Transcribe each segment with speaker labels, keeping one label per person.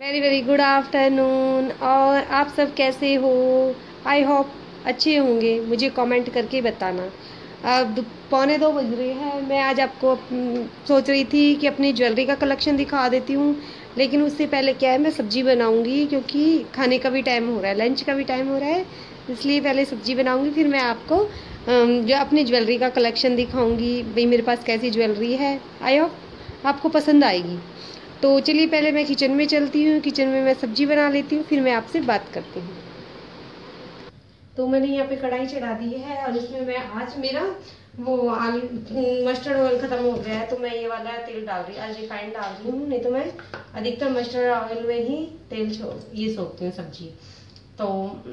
Speaker 1: Very very good afternoon और आप सब कैसे हो? आई होप अच्छे होंगे। मुझे कमेंट करके बताना। अब पौने दो बज रहे हैं। मैं आज आपको सोच रही थी कि अपनी ज्वेलरी का कलेक्शन दिखा देती हूँ। लेकिन उससे पहले क्या है, मैं सब्ज़ी बनाऊँगी क्योंकि खाने का भी टाइम हो रहा है। लंच का भी टाइम हो रहा है। इसलिए पहले सब्ज़ी बनाऊँगी, फिर मैं आपको जो अपनी ज्वेलरी का कलेक्शन दिखाऊँगी। भाई मेरे पास कैसी ज्वेलरी है? आई होप आपको पसंद आएगी। तो चलिए पहले मैं किचन में चलती हूँ, किचन में मैं सब्ज़ी बना लेती हूँ, फिर मैं आपसे बात करती हूँ। तो मैंने यहाँ पे कढ़ाई चढ़ा दी है और इसमें मैं आज मेरा वो आलू, मस्टर्ड ऑयल ख़त्म हो गया है तो मैं ये वाला तेल डाल रही आज रिफाइंड डाल रही हूँ, नहीं तो मैं अधिकतर मस्टर्ड ऑयल में ही तेल ये सोखती हूँ सब्ज़ी। तो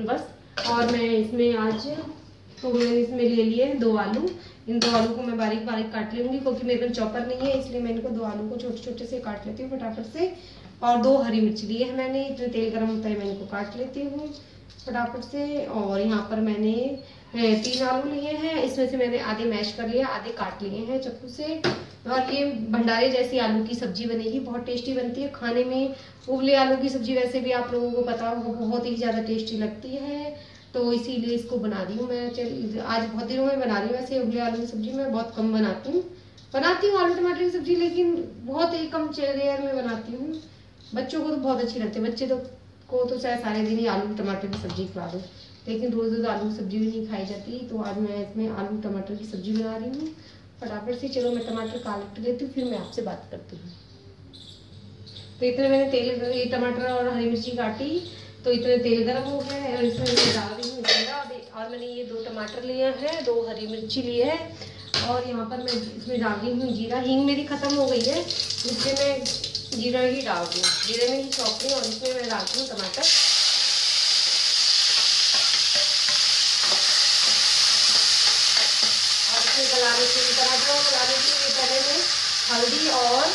Speaker 1: बस, और मैं इसमें आज तो मैंने इसमें ले लिए दो आलू इन दो आलू को मैं बारीक बारीक काट लूँगी, क्योंकि मेरे पास चॉपर नहीं है, इसलिए मैं इनको दो आलू को छोटे छोटे से काट लेती हूँ फटाफट से, और दो हरी मिर्च लिए है मैंने, इतने तेल गर्म होता है मैं इनको काट लेती हूँ फटाफट से, और यहाँ पर मैंने तीन आलू लिए हैं, इसमें से मैंने आधे मैश कर लिया आधे काट लिए हैं चक्कू से, और ये भंडारे जैसी आलू की सब्ज़ी बनेगी, बहुत टेस्टी बनती है, खाने में, उबले आलू की सब्ज़ी वैसे भी आप लोगों को पता होगा, बहुत ही ज़्यादा टेस्टी लगती है तो इसीलिए इसको बना रही हूँ मैं। आज बहुत दिनों में बना रही हूँ वैसे उबले आलू की सब्ज़ी मैं, बहुत कम बनाती हूँ। बनाती हूँ आलू, टमाटर की सब्ज़ी, लेकिन बहुत ही कम रेयर में बनाती हूँ। बच्चों को तो बहुत अच्छी लगती है। बच्चे तो को तो चाहे सारे दिन ही आलू, टमाटर की सब्ज़ी खिला दो। लेकिन रोज़ रोज़ आलू की सब्ज़ी भी नहीं खाई जाती। तो आज मैं इसमें आलू, टमाटर की सब्ज़ी बना रही हूँ। फटाफट से चलो, मैं टमाटर काट लेती हूँ, फिर मैं आपसे बात करती हूँ। तो इतने मैंने तेल टमाटर और हरी मिर्ची काटी। तो इतने तेल गर्म हो गया है और इसमें मैं डाल रही हूँ जीरा। और मैंने ये दो टमाटर लिए हैं, दो हरी मिर्ची लिए है और यहाँ पर मैं इसमें डाल रही हूँ जीरा। हींग मेरी ख़त्म हो गई है, इसलिए मैं जीरा ही डाल दूँ जीरे में ही चौक रही और इसमें मैं डालती हूँ टमाटर। गलाने के लिए और गलाने के लिए पहले मैं हल्दी और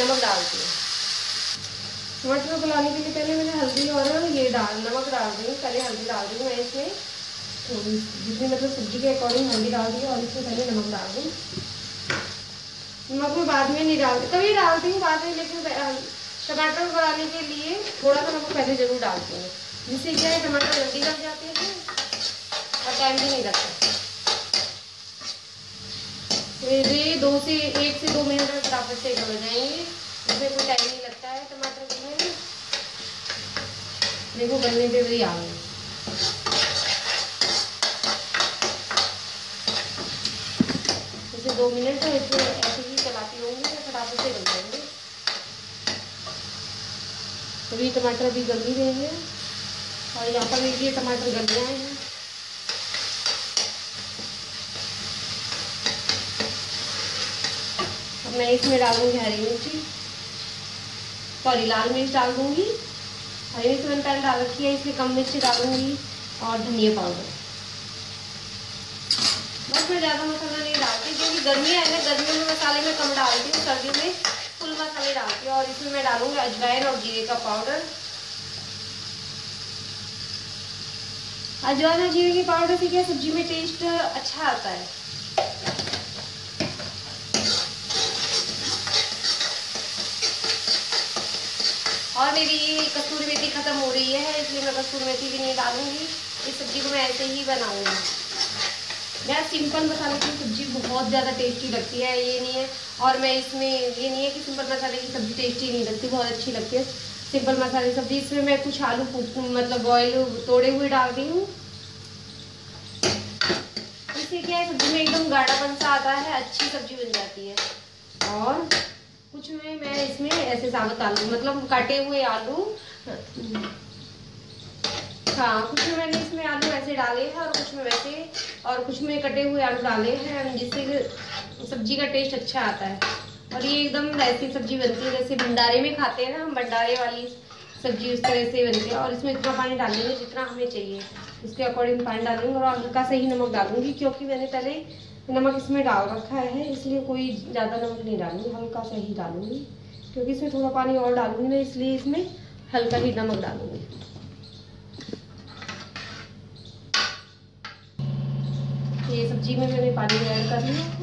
Speaker 1: नमक डालती हूँ। टमाटर को गलाने के लिए पहले मैंने हल्दी और ये डाल, नमक डाल दी। पहले हल्दी डाल दी मैं इसमें। थोड़ी जितनी मतलब सब्ज़ी के अकॉर्डिंग हल्दी डाल दी और इसमें पहले नमक डाल दी। नमक में बाद में नहीं डालती। कभी डालती हूँ बाद में, लेकिन टमाटर बनाने के लिए थोड़ा सा नमक पहले ज़रूर डालती हूँ। जिससे क्या है, टमाटर जल्दी लग जाते हैं और टाइम भी नहीं लगता। ये दो से, एक से दो मिनट फटाफट से जाएँगे। इसमें कोई टाइम नहीं लगता है टमाटर देखो बनने पे वही आ गए इसे दो मिनट है इसमें ऐसे ही चलाती रहूँगी तो फटाफट से बन जाएँगे अभी टमाटर अभी गल ही रहेंगे और यहाँ पर देखिए टमाटर गल गए हैं। अब मैं इसमें डालूँगी हरी मिर्ची सॉरी लाल मिर्च डाल दूँगी। हरी मिर्च मैंने पहले डाल रखी है इसलिए कम मिर्ची डालूँगी और धनिया पाउडर। बस मैं ज़्यादा मसाला नहीं डालती, क्योंकि गर्मी है ना गर्मियों में मसाले में कम डालती हूँ, सर्दी में फुल मसाले डालती हूँ, और इसमें मैं डालूँगी अजवाइन और जीरे का पाउडर। अजवाइन और जीरे के पाउडर से क्या सब्ज़ी में टेस्ट अच्छा आता है? मेरी कसूरी मेथी ख़त्म हो रही है, इसलिए मैं कसूरी मेथी भी नहीं डालूँगी। इस सब्ज़ी को मैं ऐसे ही बनाऊँगी। मैं सिंपल मसाले की सब्ज़ी बहुत ज़्यादा टेस्टी लगती है, ये नहीं है। और मैं इसमें ये नहीं है कि सिंपल मसाले की सब्ज़ी टेस्टी नहीं लगती, बहुत अच्छी लगती है। सिंपल मसाले की सब्ज़ी, इसमें मैं कुछ आलू मतलब बॉयल तोड़े हुए डाल दी हूँ। इससे क्या है, सब्ज़ी में एकदम गाढ़ापन सा आता है, अच्छी सब्ज़ी बन जाती है। और कुछ में मैं इसमें ऐसे साबुत आलू मतलब काटे हुए आलू। हाँ कुछ में मैंने इसमें आलू ऐसे डाले हैं और कुछ में वैसे, और कुछ में कटे हुए आलू डाले हैं, जिससे सब्ज़ी का टेस्ट अच्छा आता है। और ये एकदम ऐसी सब्ज़ी बनती है, जैसे भंडारे में खाते हैं ना हम, भंडारे वाली सब्ज़ी उस तरह से बनती है। और इसमें इतना पानी डालेंगे जितना हमें चाहिए। इसके अकॉर्डिंग पानी डालूँगी और हल्का सा ही नमक डालूँगी, क्योंकि मैंने पहले नमक इसमें डाल रखा है, इसलिए कोई ज़्यादा नमक नहीं डालूँगी, हल्का सा ही डालूँगी, क्योंकि इसमें थोड़ा पानी और डालूँगी ना, इसलिए इसमें हल्का ही नमक डालूँगी। ये सब्ज़ी में मैंने पानी ऐड कर लिया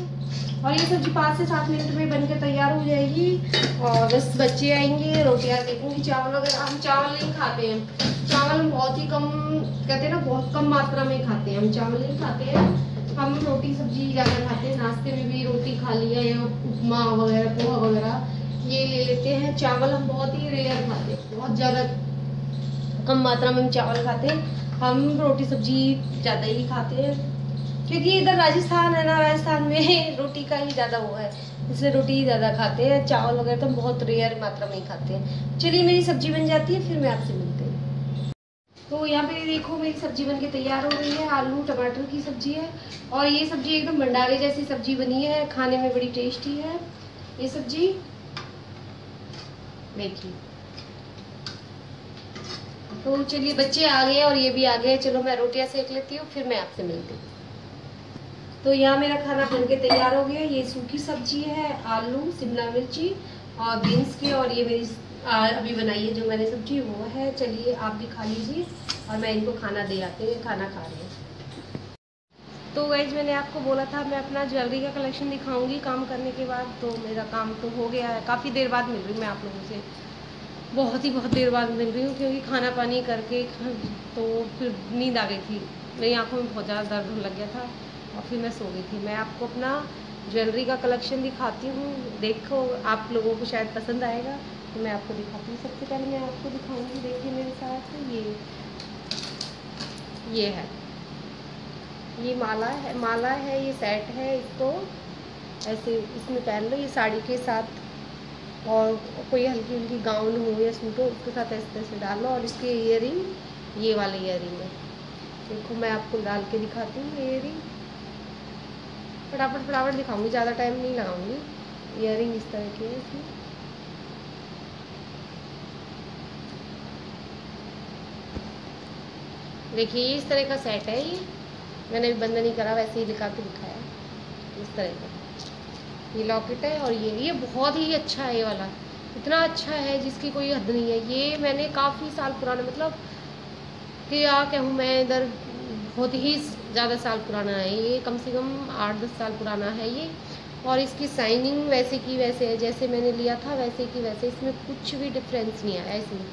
Speaker 1: और ये सब्ज़ी पाँच से सात मिनट में बनकर तैयार हो जाएगी, और बस बच्चे आएँगे, रोटियाँ देखूँगी, चावल अगर, हम चावल नहीं खाते हैं, चावल हम बहुत ही कम, कहते हैं ना, बहुत कम मात्रा में खाते हैं, हम चावल नहीं खाते हैं। हम रोटी सब्ज़ी ज़्यादा खाते हैं, नाश्ते में भी रोटी खा लिया या उपमा वगैरह, पोहा वगैरह, ये ले लेते हैं। चावल हम बहुत ही रेयर खाते हैं, बहुत ज़्यादा कम मात्रा में हम चावल खाते हैं। हम रोटी सब्ज़ी ज़्यादा ही खाते हैं, क्योंकि इधर राजस्थान है ना, राजस्थान में रोटी का ही ज़्यादा वो है, इसलिए रोटी ही ज़्यादा खाते हैं। चावल वगैरह तो हम बहुत रेयर मात्रा में ही खाते हैं। चलिए मेरी सब्ज़ी बन जाती है, फिर मैं आपसे मिलते तो यहाँ पे देखो, मेरी सब्ज़ी बन के तैयार हो गई है। आलू, टमाटर की सब्ज़ी है और ये सब्ज़ी एकदम भंडारे जैसी सब्ज़ी बनी है। खाने में बड़ी टेस्टी है ये सब्ज़ी। देखिए। तो चलिए, बच्चे आ गए और ये भी आ गए। चलो, मैं रोटियाँ सेक लेती हूँ, फिर मैं आपसे मिलती हूँ। तो यहाँ मेरा खाना बन के तैयार हो गया। ये सूखी सब्ज़ी है, आलू, शिमला मिर्ची और बीन्स की और ये मेरी अभी बनाई है जो मैंने सब्ज़ी वो है। चलिए, आप भी खा लीजिए और मैं इनको खाना दे आते हैं खाना खा रहे हैं। तो गैज मैंने आपको बोला था, मैं अपना ज्वेलरी का कलेक्शन दिखाऊँगी काम करने के बाद। तो मेरा काम तो हो गया है। काफ़ी देर बाद मिल रही मैं आप लोगों से। बहुत ही, बहुत देर बाद मिल रही हूँ, क्योंकि खाना पानी करके तो फिर नींद आ गई थी। मेरी आँखों में बहुत ज़्यादा दर्द लग गया था और फिर मैं सो गई थी। मैं आपको अपना ज्वेलरी का कलेक्शन दिखाती हूँ। देखो, आप लोगों को शायद पसंद आएगा। तो मैं आपको दिखाती हूँ। सबसे पहले मैं आपको दिखाऊँगी, देखिए मेरे साथ ये ये है। ये माला है माला है, ये सेट है इसको, ऐसे इसमें पहन लो, ये साड़ी के साथ, और कोई हल्की हल्की गाउन हो या सूट हो, उसके साथ ऐसे ऐसे डाल लो, और इसके इयर ये वाले इयर है। देखो, मैं आपको डाल के दिखाती हूँ इयर फटाफट फटाफट दिखाऊँगी, ज़्यादा टाइम नहीं लगाऊँगी। इयर इस तरह के इसमें। देखिए इस तरह का सेट है ये। मैंने अभी बंद नहीं करा, वैसे ही लिखा के दिखाया इस तरह का। ये लॉकेट है और ये ये बहुत ही अच्छा है ये वाला। इतना अच्छा है, जिसकी कोई हद नहीं है। ये मैंने काफ़ी साल पुराना मतलब कि क्या कहूँ मैं इधर, बहुत ही ज़्यादा साल पुराना है ये। कम से कम आठ दस साल पुराना है ये। और इसकी साइनिंग वैसे की वैसे है, जैसे मैंने लिया था वैसे की वैसे। इसमें कुछ भी डिफरेंस नहीं आया इसमें।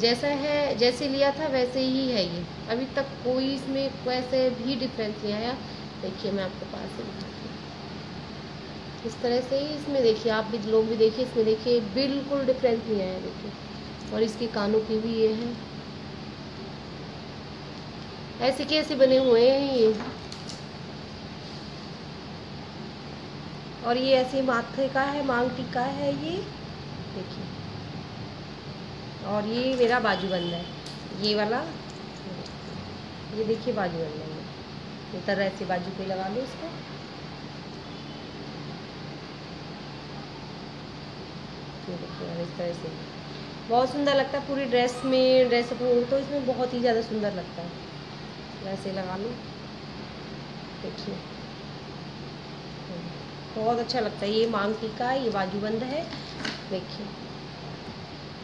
Speaker 1: जैसा है, जैसे लिया था वैसे ही है ये। अभी तक कोई इसमें वैसे भी डिफरेंस नहीं आया। देखिए मैं आपको पास इस तरह से ही इसमें देखिए, आप भी लोग भी देखिए, इसमें देखिए बिल्कुल डिफरेंस नहीं आया, देखिए। और इसकी कानों की भी ये है। ऐसे कैसे बने हुए हैं ये? और ये ऐसे माथे का है मांग टीका है ये? देखिए। और ये मेरा बाजूबंद है। ये वाला, ये देखिए बाजूबंद है। ये तरह ऐसे बाजू पे लगा लो इसको। इस तरह से। बहुत सुंदर लगता है पूरी ड्रेस में, ड्रेस अपनी तो इसमें बहुत ही ज़्यादा सुंदर लगता है। वैसे लगा लो। देखिए। बहुत अच्छा लगता है। ये मांग टीका है ये बाजूबंद है। देखिए।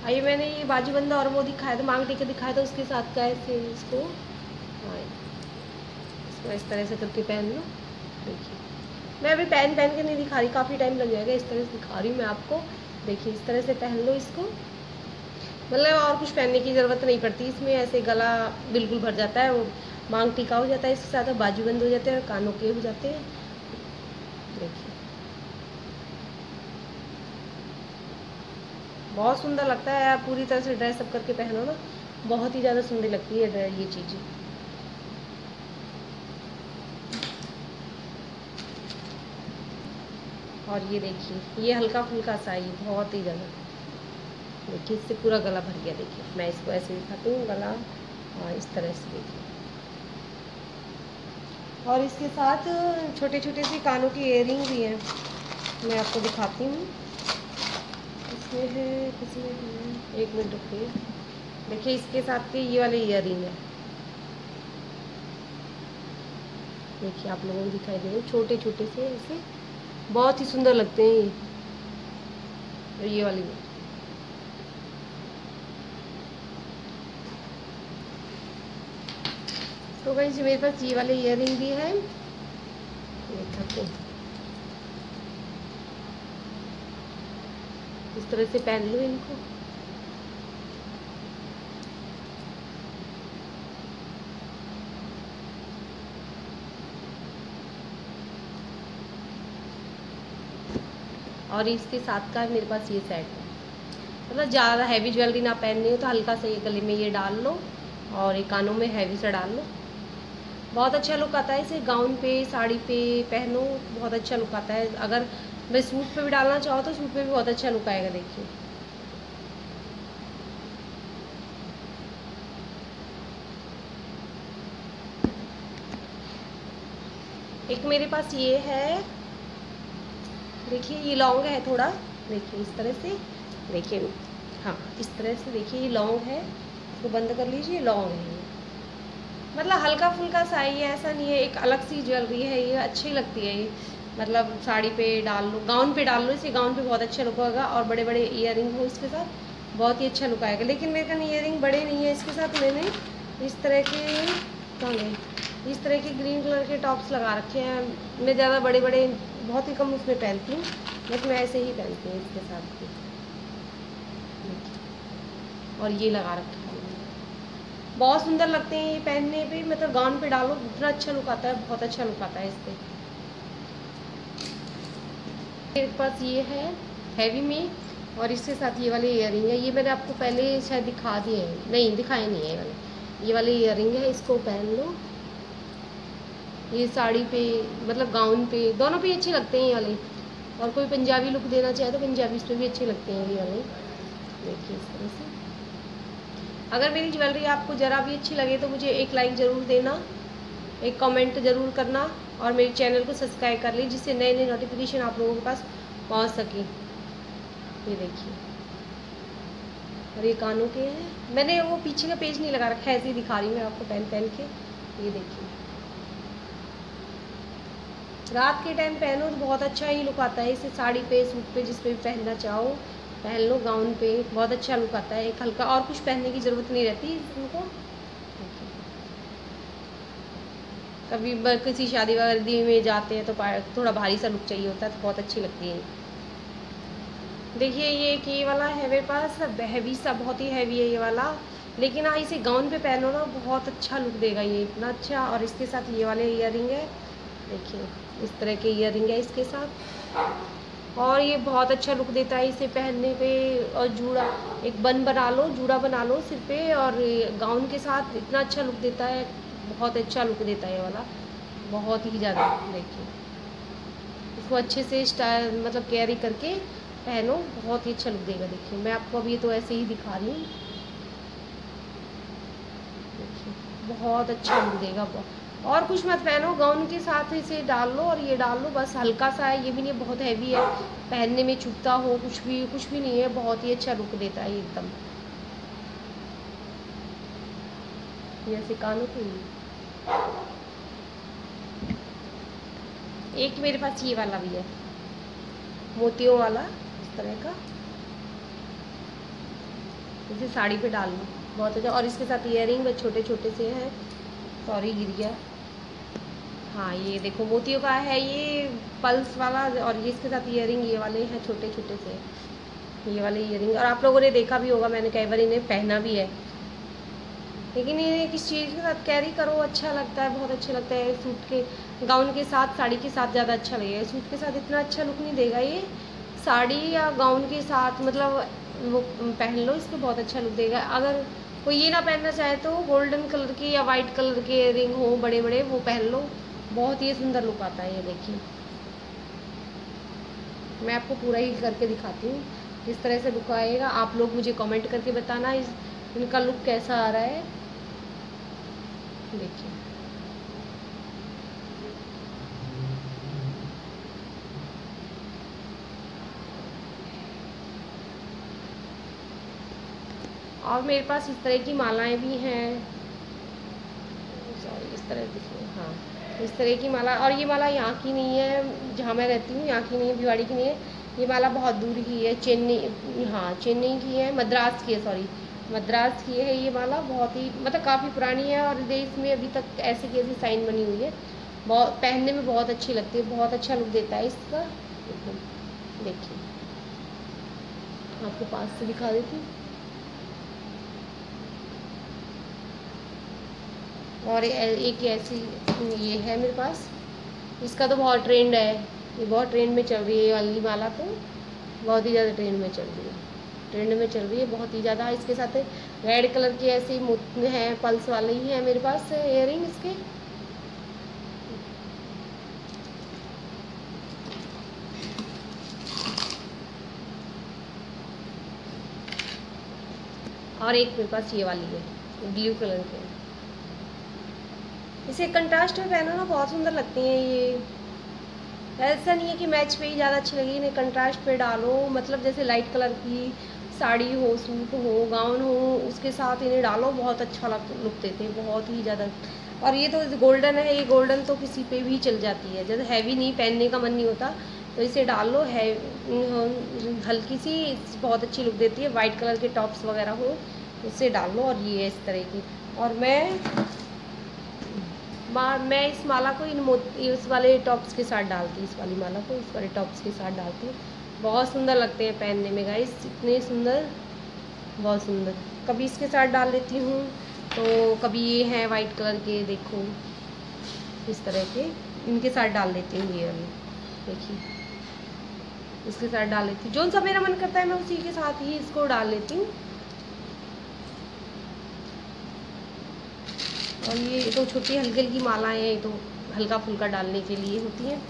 Speaker 1: आइए मैंने ये बाजूबंद और वो दिखाया था, मांग टीका दिखाया था, उसके साथ का ऐसे इसको हाँ इसको इस तरह से करके पहन लो। देखिए। मैं अभी पहन पहन के नहीं दिखा रही, काफ़ी टाइम लग जाएगा, इस तरह से दिखा रही हूँ मैं आपको। देखिए, इस तरह से पहन लो इसको। मतलब और कुछ पहनने की ज़रूरत नहीं पड़ती, इसमें ऐसे गला बिल्कुल भर जाता है, वो मांग टीका हो जाता है इसके साथ बाजू बंद हो जाते हैं और कानों के हो जाते हैं देखिए बहुत सुंदर लगता है आप पूरी तरह से ड्रेस अप करके पहनो ना, बहुत ही ज़्यादा सुंदर लगती है ये चीज़ें। और ये देखिए, ये हल्का फुल्का सा, ये बहुत ही ज़्यादा। देखिए, इससे पूरा गला भर गया, देखिए। मैं इसको ऐसे दिखाती हूँ, गला, और इस तरह से देखिए। और इसके साथ छोटे छोटे से कानों की एयरिंग भी हैं। मैं आपको दिखाती हूँ। इसमें है, किसी में एक मिनट रुकिए देखिए, इसके साथ के ये वाले इयरिंग है। देखिए, आप लोगों को दिखाई दे रहे हैं। छोटे छोटे से ऐसे बहुत ही सुंदर लगते हैं ये। और ये वाली तो गई मेरे पास ये वाले इयर भी है। ये इस तरह से पहन लो इनको? और इसके साथ का मेरे पास ये सेट है। मतलब ज़्यादा हैवी ज्वेलरी ना पहननी हो तो हल्का सा ये गले में ये डाल लो और एक कानों में हैवी सा डाल लो। बहुत अच्छा लुक आता है इसे। गाउन पे, साड़ी पे पहनो, बहुत अच्छा लुक आता है। अगर मैं सूट पे भी डालना चाहो तो सूट पे भी बहुत अच्छा लुक आएगा, देखिए। एक मेरे पास ये है। देखिए, ये लॉन्ग है थोड़ा। देखिए, इस तरह से। देखिए हाँ इस तरह से देखिए, ये लॉन्ग है। इसको बंद कर लीजिए लॉन्ग है मतलब हल्का फुल्का सा ही है ऐसा नहीं है, एक अलग सी ज्वेलरी है, ये अच्छी लगती है ये। मतलब साड़ी पे डाल लो गाउन पे डाल लो इसे गाउन पे बहुत अच्छा लुक होगा और बड़े बड़े इयर हो इसके साथ, बहुत ही अच्छा लुक आएगा। लेकिन मेरे का इयर बड़े नहीं है, इसके साथ मैंने इस तरह के कहाँ गए इस तरह के ग्रीन कलर के टॉप्स लगा रखे हैं। मैं ज़्यादा बड़े बड़े बहुत ही कम उसमें पहनती हूँ लेकिन मैं ऐसे ही पहनती हूँ इसके साथ और ये लगा रखे हैं बहुत सुंदर लगते हैं ये पहनने पे मतलब गाउन पे डालो, इतना अच्छा लुक आता है, बहुत अच्छा लुक आता है इस पर मेरे पास ये है हैवी में, और इसके साथ ये वाले इयर है। ये मैंने आपको पहले शायद दिखा दिए हैं। नहीं, दिखाए नहीं है ये वाले। ये वाले इयर है, इसको पहन लो। ये साड़ी पे मतलब गाउन पे, दोनों पे अच्छे लगते हैं ये वाले। और कोई पंजाबी लुक देना चाहे तो पंजाबी इस भी अच्छे लगते हैं ये वाले। देखिए इस तरह से। अगर मेरी ज्वेलरी आपको ज़रा भी अच्छी लगे तो मुझे एक लाइक ज़रूर देना, एक कमेंट ज़रूर करना। और मेरे चैनल को सब्सक्राइब कर लीजिए, जिससे नए नए नोटिफिकेशन आप लोगों के पास पहुँच सके। ये देखिए। और ये कानों के हैं। मैंने वो पीछे का पेज नहीं लगा रखा है, ऐसे ही दिखा रही मैं आपको पहन पहन के। ये देखिए। रात के टाइम पहनो तो बहुत अच्छा ही लुक आता है। इसे साड़ी पे सूट पे, जिस पे भी पहनना चाहो, पहन लो गाउन पे। बहुत अच्छा लुक आता है। एक हल्का और कुछ पहनने की ज़रूरत नहीं रहती इनको। कभी किसी शादी वादी में जाते हैं तो थोड़ा भारी सा लुक चाहिए होता है तो बहुत अच्छी लगती है। देखिए ये एक ये वाला है मेरे पास हैवी सा, बहुत ही हैवी है ये वाला। लेकिन हाँ इसे गाउन पे पहनो ना, बहुत अच्छा लुक देगा ये, इतना अच्छा। और इसके साथ ये वाले इयर है। देखिए, इस तरह के इयर है इसके साथ। और ये बहुत अच्छा लुक देता है इसे पहनने पे। और जूड़ा, एक बन बना लो, जूड़ा बना लो सिर पे। और गाउन के साथ इतना अच्छा लुक देता है। बहुत अच्छा लुक देता है ये वाला। बहुत ही ज़्यादा, देखिए। इसको अच्छे से स्टाइल मतलब कैरी करके पहनो, बहुत ही अच्छा लुक देगा, देखिए। मैं आपको अभी तो ऐसे ही दिखा रही हूँ। बहुत अच्छा लुक देगा। और कुछ मत पहनो गाउन के साथ इसे डाल लो और ये डाल लो। बस हल्का सा है, ये भी नहीं बहुत हैवी है। पहनने में चुपता हो, कुछ भी कुछ भी नहीं है, बहुत ही अच्छा लुक देता है एकदम। जैसे कानों के लिए। एक मेरे पास ये वाला भी है। मोतियों वाला, इस तरह का। इसे साड़ी पे डाल लो। बहुत अच्छा। और इसके साथ इयर रिंग छोटे छोटे से हैं। सॉरी गिर गया। हाँ ये देखो, मोतियों का है ये पल्स वाला और ये इसके साथ इयर ये वाले हैं छोटे छोटे से। ये वाले इयर और आप लोगों ने देखा भी होगा, मैंने कई बार इन्हें पहना भी है। लेकिन ये किस चीज़ के साथ कैरी करो अच्छा लगता है, बहुत अच्छा लगता है। सूट के गाउन के साथ, साड़ी के साथ ज़्यादा अच्छा लगेगा। सूट के साथ इतना अच्छा लुक नहीं देगा ये। साड़ी या गाउन के साथ मतलब वो पहन लो, इसको बहुत अच्छा लुक देगा। अगर कोई ये ना पहनना चाहे तो गोल्डन कलर के या वाइट कलर के रिंग हो बड़े बड़े वो पहन लो। बहुत ही सुंदर लुक आता है ये, देखिए। मैं आपको पूरा ही करके दिखाती हूँ। इस तरह से लुक आएगा। आप लोग मुझे कमेंट करके बताना। इस इनका लुक कैसा आ रहा है? देखिए। और मेरे पास इस तरह की मालाएँ भी हैं। सॉरी इस तरह देखिए हाँ इस तरह की माला, और ये माला यहाँ की नहीं है, जहाँ मैं रहती हूँ, यहाँ की नहीं है, भिवाड़ी की नहीं है। ये माला बहुत दूर की है, चेन्नई हाँ चेन्नई की है, मद्रास की है सॉरी मद्रास की है ये माला बहुत ही मतलब काफ़ी पुरानी है और देश में अभी तक ऐसी की ऐसी साइन बनी हुई है। बहुत, पहनने में बहुत अच्छी लगती है, बहुत अच्छा लुक देता है इसका। देखिए। आपको पास से दिखा देती हूँ। और एक ऐसी, ये है मेरे पास। इसका तो बहुत ट्रेंड है। ये बहुत ट्रेंड में चल रही है ये वाली माला तो। बहुत ही ज़्यादा ट्रेंड में चल रही है। ट्रेंड में चल रही है, बहुत ही ज़्यादा। इसके साथ रेड कलर की ऐसी है पल्स वाले ही मेरे पास इयर इसके। और एक मेरे पास ये वाली है ब्लू कलर के। इसे कंट्रास्ट में पहनो ना बहुत सुंदर लगती हैं ये। ऐसा नहीं है कि मैच पे ही ज़्यादा अच्छी लगी, इन्हें कंट्रास्ट पे डालो मतलब जैसे लाइट कलर की साड़ी हो, सूट हो गाउन हो, उसके साथ इन्हें डालो, बहुत अच्छा लग लुक देते हैं, बहुत ही ज़्यादा। और ये तो गोल्डन है, ये गोल्डन तो किसी पे भी चल जाती है। जैसे हैवी नहीं, पहनने का मन नहीं होता तो इसे डाल लो है हल्की सी, बहुत अच्छी लुक देती है। वाइट कलर के टॉप्स वगैरह हो इसे डाल लो और ये है इस तरह की। और मैं मैं इस माला को इन मोती इस वाले टॉप्स के साथ डालती हूँ, इस वाली माला को, इस वाले टॉप्स के साथ डालती हूँ। बहुत सुंदर लगते हैं पहनने में गाइस इतने सुंदर, बहुत सुंदर. कभी इसके साथ डाल लेती हूँ तो कभी ये हैं वाइट कलर के, देखो. इस तरह के. इनके साथ डाल लेती हूँ ये अभी देखिए. इसके साथ डाल लेती हूँ. जो सा मेरा मन करता है, मैं उसी के साथ ही इसको डाल लेती हूँ. और ये तो छोटी हल्की हल्की मालाएँ हैं तो हल्का फुल्का डालने के लिए होती हैं.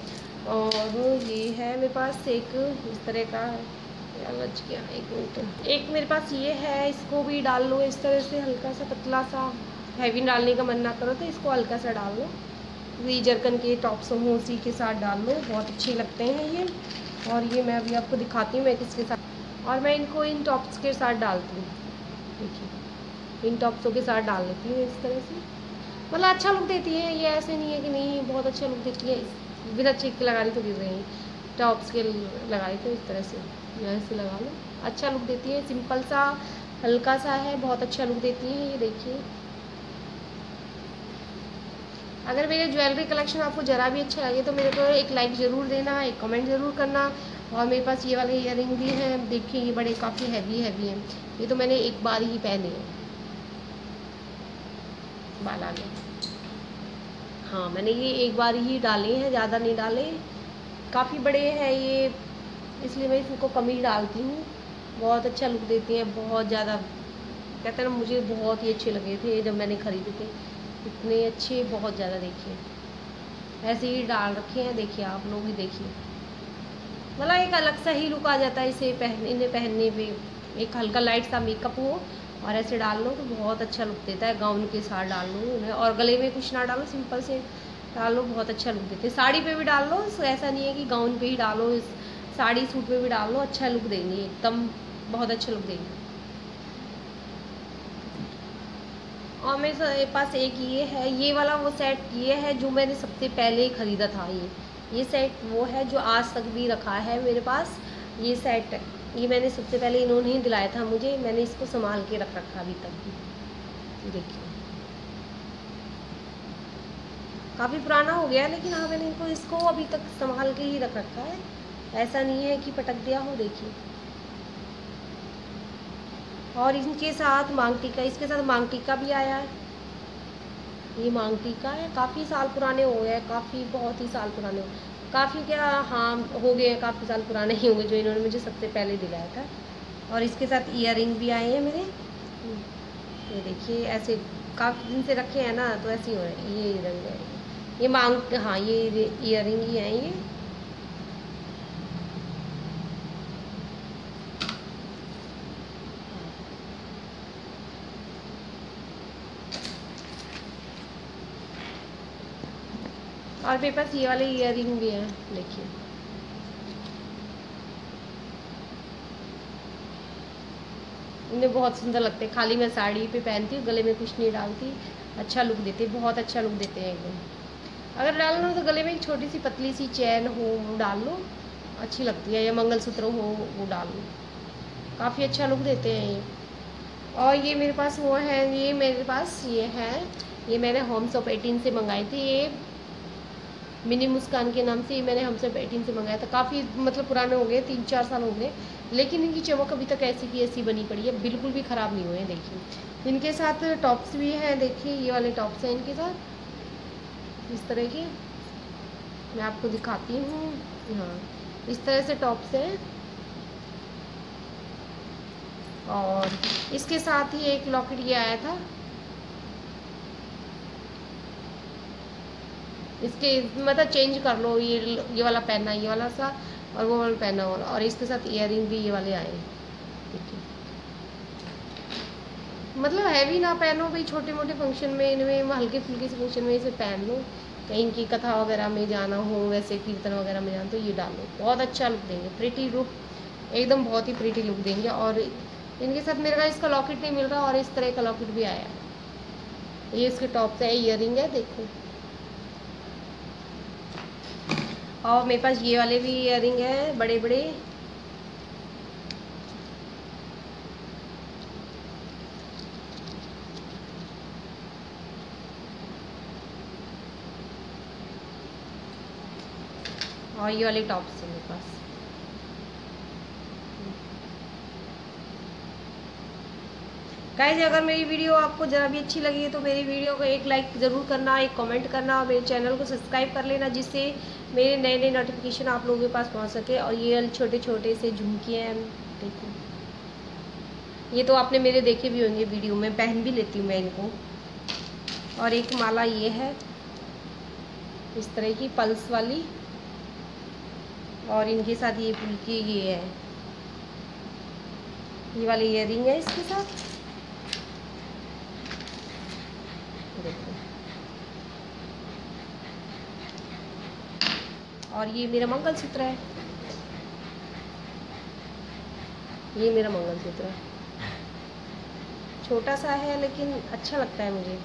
Speaker 1: और ये है मेरे पास एक इस तरह का बच गया एक मिनट। एक मेरे पास ये है, इसको भी डाल लो, इस तरह से हल्का सा पतला सा हैवी डालने का मन ना करो तो इसको हल्का सा डाल लो। जरकन के टॉप्स हों उसी के साथ डाल लो, बहुत अच्छे लगते हैं ये। और ये मैं अभी आपको दिखाती हूँ मैं किसके साथ। और मैं इनको इन टॉप्स के साथ डालती हूँ। देखिए, इन टॉप्सों के साथ डाल लेती हूँ इस तरह से। मतलब अच्छा लुक देती है, ये ऐसे नहीं है कि नहीं, बहुत अच्छा लुक देती है। बिना चिक लगा रही तो गिर रही। टॉप्स के लगा रही तो इस तरह से। ऐसे लगा लो। अच्छा लुक देती है। सिंपल सा, हल्का सा है। बहुत अच्छा लुक देती है। ये देखिए। अगर मेरे ज्वेलरी कलेक्शन आपको ज़रा भी अच्छा लगे तो मेरे को एक लाइक ज़रूर देना, एक कमेंट ज़रूर करना। और मेरे पास ये वाले इयर भी हैं। देखिए, ये बड़े काफ़ी हैवी हैवी हैं। ये तो मैंने एक बार ही पहने हैं। बाला में। हाँ मैंने ये एक बार ही डाले हैं, ज़्यादा नहीं डाले। काफ़ी बड़े हैं ये, इसलिए मैं इसको कम ही डालती हूँ। बहुत अच्छा लुक देती हैं, बहुत ज़्यादा। कहते हैं ना, मुझे बहुत ही अच्छे लगे थे जब मैंने ख़रीदे थे। इतने अच्छे, बहुत ज़्यादा देखिए। ऐसे ही डाल रखे हैं, देखिए आप लोग भी देखिए। मतलब एक अलग सा ही लुक आ जाता है इसे पहन इन्हें पहनने पे एक हल्का लाइट सा मेकअप हो और ऐसे डाल लो तो बहुत अच्छा लुक देता है गाउन के साथ डाल लो और गले में कुछ ना डालो सिंपल से डाल लो, बहुत अच्छा लुक देते साड़ी पे भी डाल लो ऐसा नहीं है कि गाउन पे ही डालो साड़ी सूट पे भी डाल लो अच्छा लुक देंगे, एकदम बहुत अच्छा लुक देंगे। और मेरे पास एक ये है, ये वाला वो सेट ये है जो मैंने सबसे पहले ही ख़रीदा था ये। ये सेट वो है जो आज तक भी रखा है मेरे पास, ये सेट ये मैंने सबसे पहले इन्होंने ही दिलाया था मुझे, मैंने इसको संभाल के रख रखा अभी तक। देखिए। काफ़ी पुराना हो गया लेकिन हाँ मैंने इनको, इसको अभी तक संभाल के ही रख रखा है। ऐसा नहीं है कि पटक दिया हो, देखिए। और इनके साथ मांग टीका इसके साथ मांग टीका भी आया है। ये मांग टीका है, काफ़ी साल पुराने हो गए काफ़ी बहुत ही साल पुराने हो काफ़ी क्या हाँ हो गए हैं, काफ़ी साल पुराने ही होंगे जो इन्होंने मुझे सबसे पहले दिलाया था। और इसके साथ इयर भी आए हैं मेरे। ये देखिए, ऐसे काफ़ी दिन से रखे हैं ना तो ऐसे ही हो रहे हैं। ये रंग है। ये मांग हाँ ये इयर ही हैं, ये। और मेरे पास ये वाले इयर भी हैं, देखिए। इन्हें बहुत सुंदर लगते हैं। खाली मैं साड़ी पे पहनती हूँ, गले में कुछ नहीं डालती। अच्छा लुक देते हैं, बहुत अच्छा लुक देते हैं एकदम अगर डालना हो तो गले में एक छोटी सी पतली सी चैन हो, वो डाल लो। अच्छी लगती है, या मंगलसूत्र हो, वो डाल लो। काफ़ी अच्छा लुक देते हैं ये। और ये मेरे पास वो है, ये मेरे पास ये है। ये मैंने होम्स शॉप एटीन से मंगाई थी, ये मिनी मुस्कान के नाम से ये मैंने हमसे एटीन से मंगाया था। काफ़ी मतलब पुराने हो गए तीन चार साल हो गए लेकिन इनकी चमक अभी तक ऐसी की ऐसी बनी पड़ी है। बिल्कुल भी ख़राब नहीं हुए हैं, देखिए। इनके साथ टॉप्स भी हैं, देखिए, ये वाले टॉप्स हैं इनके साथ। इस तरह के। मैं आपको दिखाती हूँ। हाँ इस तरह से टॉप्स हैं। और इसके साथ ही एक लॉकेट ये आया था। इसके मतलब चेंज कर लो, ये ये वाला पहनना, ये वाला सा, और वो वाला पहना वाला, और इसके साथ इयर भी ये वाले आए। मतलब हैवी ना पहनो, भाई छोटे मोटे फ़ंक्शन में, इनमें हल्के फुल्के से फ़ंक्शन में इसे पहन लो। कहीं की कथा वगैरह में जाना हो, वैसे कीर्तन वगैरह में जाना तो ये डालो बहुत अच्छा लुक देंगे प्रिटी लुक एकदम बहुत ही प्रिटी लुक देंगे, और इनके साथ मेरे पास इसका लॉकेट नहीं मिल रहा, और इस तरह का लॉकेट भी आया। ये इसके टॉप से इयर है, देखो। और मेरे पास ये वाले भी इयर है बड़े बड़े और ये वाले टॉप्स है मेरे पास। गाइज़ अगर मेरी वीडियो आपको ज़रा भी अच्छी लगी है तो मेरी वीडियो को एक लाइक ज़रूर करना, एक कमेंट करना और मेरे चैनल को सब्सक्राइब कर लेना, जिससे मेरे नए नए नोटिफिकेशन आप लोगों के पास पहुँच सके। और ये छोटे छोटे से झुमके हैं देखो। ये तो आपने मेरे देखे भी होंगे वीडियो में, पहन भी लेती हूँ मैं इनको। और एक माला ये है, इस तरह की पल्स वाली। और इनके साथ ये फुल्की ये है। ये वाली इयर है इसके साथ। देखो। और ये मेरा मंगलसूत्र है। ये मेरा मंगलसूत्र है। छोटा सा है, लेकिन अच्छा लगता है मुझे।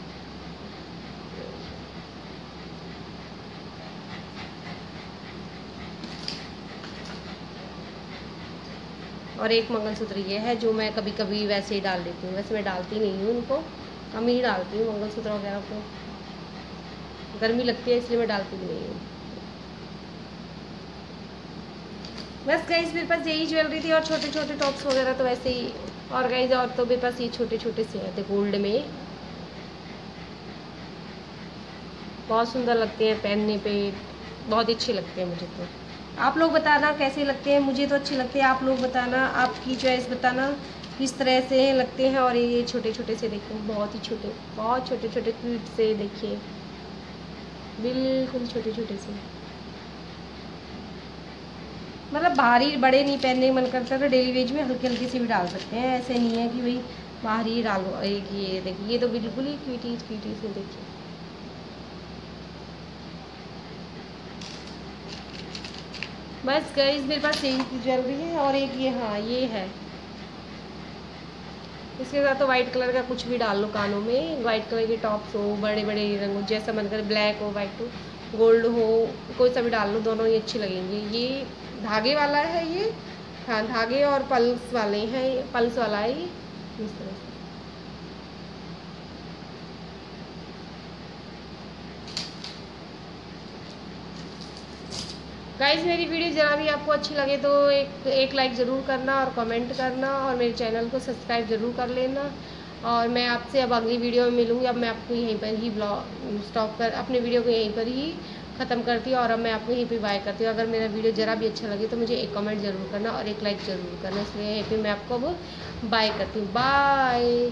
Speaker 1: और एक मंगलसूत्र ये है, जो मैं कभी कभी वैसे ही डाल देती हूँ। वैसे मैं डालती नहीं हूँ उनको कम ही डालती हूँ, मंगलसूत्र वगैरह को। गर्मी लगती है, इसलिए मैं डालती नहीं हूँ। बस गई मेरे पास यही ज्वेलरी थी और छोटे छोटे टॉप्स वगैरह तो वैसे ही और गई और तो मेरे पास ये छोटे छोटे से आते गोल्ड में। बहुत सुंदर लगते हैं पहनने पे, बहुत अच्छे लगते हैं मुझे तो। आप लोग बताना कैसे लगते हैं? मुझे तो अच्छे लगते हैं आप लोग बताना, आपकी चॉइस बताना। किस तरह से लगते हैं और ये छोटे छोटे से देखो, बहुत ही छोटे, बहुत छोटे छोटे क्यूट से देखिए। बिल्कुल छोटे छोटे से। मतलब भारी बड़े नहीं पहनने मन करता तो डेली वेज में हल्के हल्के से भी डाल सकते हैं। ऐसे नहीं है कि भाई बाहरी डालो एक ये देखिए, ये तो बिल्कुल ही क्यूटी क्यूटी से देखिए। बस गई मेरे पास यही ज्वेलरी है और एक ये हाँ ये है। इसके साथ तो वाइट कलर का कुछ भी डाल लो कानों में। व्हाइट कलर के टॉप्स हो बड़े बड़े रंग जैसा मन कर ब्लैक हो वाइट हो गोल्ड हो, कोई सा भी डाल लो, दोनों ही अच्छी लगेंगे। ये धागे वाला है ये। हाँ धागे और पल्स वाले हैं पल्स वाला है ये। इस तरह से गाइज़ मेरी वीडियो ज़रा भी आपको अच्छी लगे तो एक एक लाइक ज़रूर करना और कमेंट करना और मेरे चैनल को सब्सक्राइब ज़रूर कर लेना। और मैं आपसे अब अगली वीडियो में मिलूँगी। अब मैं आपको यहीं पर ही ब्लॉग स्टॉप कर, अपने वीडियो को यहीं पर ही ख़त्म करती हूँ और अब मैं आपको यहीं पे बाय करती हूँ। अगर मेरा वीडियो ज़रा भी अच्छा लगे तो मुझे एक कमेंट ज़रूर करना और एक लाइक ज़रूर करना। इसलिए यहीं पे मैं आपको अब बाय करती हूँ। बाय